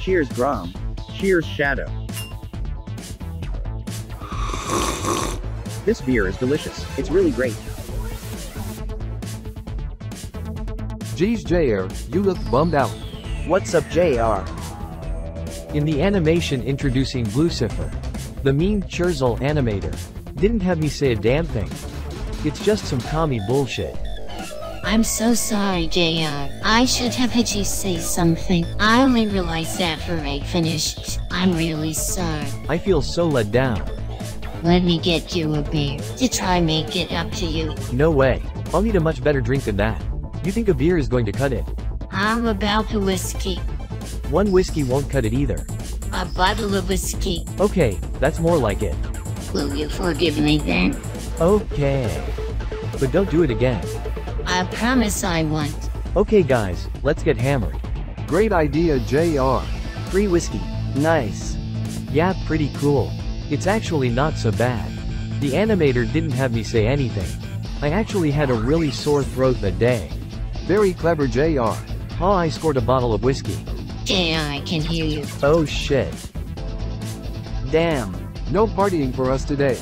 Cheers Grom. Cheers Shadow. This beer is delicious. It's really great. Geez JR, you look bummed out. What's up JR? In the animation introducing Blucifer, the mean Churzel animator didn't have me say a damn thing. It's just some commie bullshit. I'm so sorry, JR. I should have had you say something. I only realized after I finished. I'm really sorry. I feel so let down. Let me get you a beer to try make it up to you. No way. I'll need a much better drink than that. You think a beer is going to cut it? How about the whiskey? One whiskey won't cut it either. A bottle of whiskey. Okay, that's more like it. Will you forgive me then? Okay. But don't do it again. I promise I won't. Okay guys, let's get hammered. Great idea JR. Free whiskey. Nice. Yeah, pretty cool. It's actually not so bad. The animator didn't have me say anything. I actually had a really sore throat that day. Very clever JR. Ha I scored a bottle of whiskey. JR, I can hear you. Oh shit. Damn. No partying for us today.